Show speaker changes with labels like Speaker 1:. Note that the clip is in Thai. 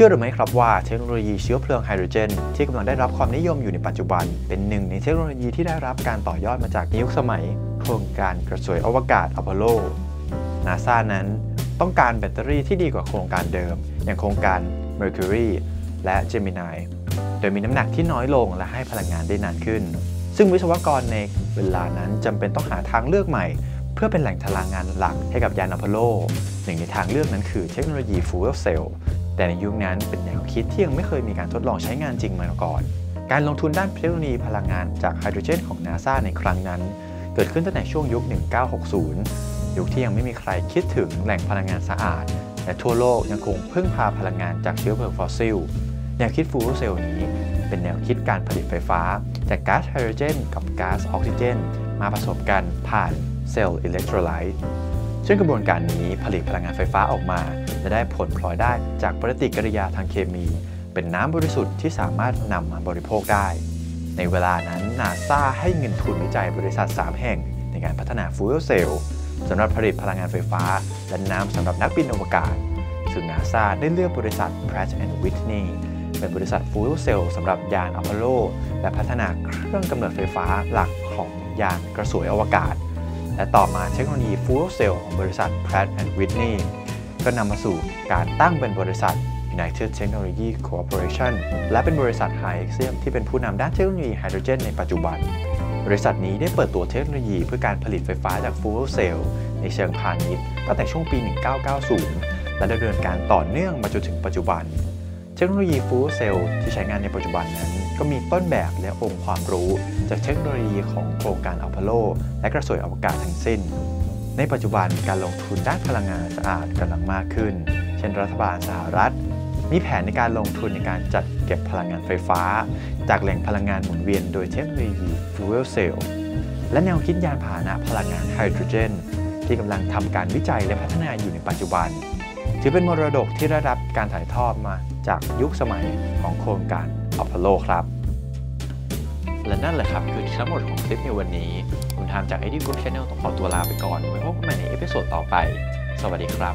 Speaker 1: เชื่อหรือไม่ครับว่าเทคโนโลยีเชื้อเพลิงไฮโดรเจน ที่กำลังได้รับความนิยมอยู่ในปัจจุบัน เป็นหนึ่งในเทคโนโลยีที่ได้รับการต่อยอดมาจากยุคสมัย โครงการกระสวยอวกาศอพอลโลนาซานั้นต้องการแบตเตอรี่ที่ดีกว่าโครงการเดิม อย่างโครงการ Mercury และ Gemini โดยมีน้ำหนักที่น้อยลงและให้พลังงานได้นานขึ้น ซึ่งวิศวกรในเวลานั้นจำเป็นต้องหาทางเลือกใหม่ เพื่อเป็นแหล่งพลังงานหลักให้กับยานอพอลโลหนึ่งในทางเลือกนั้นคือเทคโนโลยี Fuel Cell แต่ในยุคนั้นเป็นแนวคิดที่ยังไม่เคยมีการทดลองใช้งานจริงมาก่อน การลงทุนด้านเทคโนโลยีพลังงานจากไฮโดรเจนของนาซาในครั้งนั้น เกิดขึ้นตั้งแต่ช่วงยุค 1960 ยุคที่ยังไม่มีใครคิดถึงแหล่งพลังงานสะอาด และทั่วโลกยังคงพึ่งพาพลังงานจากเชื้อเพลิงฟอสซิลแนวคิด Fuel Cell นี้เป็นแนวคิดการผลิตไฟฟ้า จากก๊าซไฮโดรเจน กับก๊าซออกซิเจน มาผสมกันผ่านเซลล์อิเล็กโทรไลต์ ซึ่งกระบวนการนี้ผลิตพลังงานไฟฟ้าออกมาและได้ผลพลอยได้จากปฏิกิริยาทางเคมี เป็นน้ำบริสุทธิ์ที่สามารถนำมาบริโภคได้ ในเวลานั้นนาซาให้เงินทุนวิจัยบริษัท 3 แห่ง ในการพัฒนา Fuel Cell สำหรับผลิตพลังงานไฟฟ้า และน้ำสำหรับนักบินอวกาศ ซึ่งนาซาได้เลือกบริษัท Pratt Whitney เป็นบริษัท Fuel Cell สำหรับยานอพอลโล และพัฒนาเครื่องกำเนิดไฟฟ้าหลักของยานกระสวยอวกาศ และต่อมาเทคโนโลยีฟูลเซลล์ของบริษัท Pratt Whitney ก็นำมาสู่การตั้งเป็นบริษัท United Technology Corporation และเป็นบริษัท h i เ x i u m ที่เป็นผู้นำด้านเทคโนโลยีไฮโดรเจนในปัจจุบัน บริษัทนี้ได้เปิดตัวเทคโนโลยีเพื่อการผลิตไฟฟ้าจากฟูลเซลล์ในเชิงพาณิชย์ตั้งแต่ช่วงปี 1990 และดำเนินการต่อเนื่องมาจนถึงปัจจุบัน เทคโนโลยี Fuel Cell ที่ใช้งานในปัจจุบันนั้น ก็มีต้นแบบและองค์ความรู้ จากเทคโนโลยีของโครงการอพอลโล และกระสวยอวกาศทั้งสิ้น ในปัจจุบันการลงทุนด้านพลังงานสะอาดกำลังมากขึ้น เช่นรัฐบาลสหรัฐ มีแผนในการลงทุนในการจัดเก็บพลังงานไฟฟ้า จากแหล่งพลังงานหมุนเวียนโดยเทคโนโลยี Fuel Cell และแนวคิดยานพาหนะพลังงานไฮโดรเจน ที่กำลังทำการวิจัยและพัฒนาอยู่ในปัจจุบัน ถือเป็นมรดกที่ได้รับการถ่ายทอดมาจากยุคสมัยของโครงการอพอลโลครับ และนั่นแหละครับ คือทั้งหมดของคลิปในวันนี้ ผมทำจาก ID Group Channel ต้องขอตัวลาไปก่อนไว้พบกันใหม่ใน episode ต่อไป สวัสดีครับ